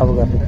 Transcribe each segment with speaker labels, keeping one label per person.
Speaker 1: अब गर्छु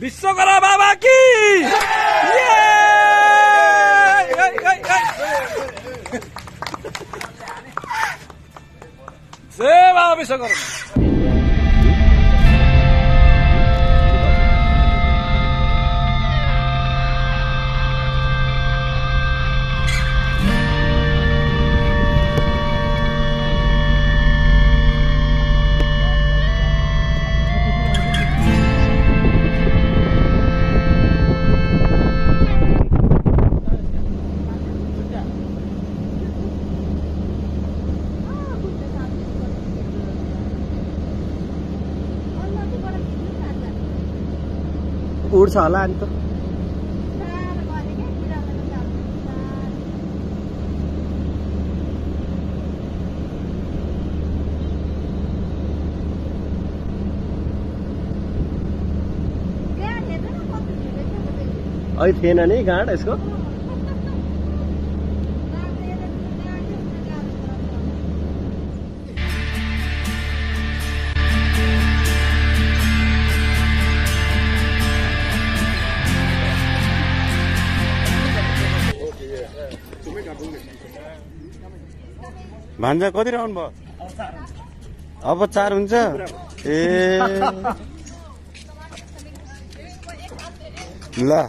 Speaker 1: विश्वकर्मा बाबा की बाबा विश्वकर्मा उड्छ होला अनि अहिले थिएन नि गाँड यसको? भान्जा कति राउन्ड भयो? अब चार हुन्छ? ए। ल।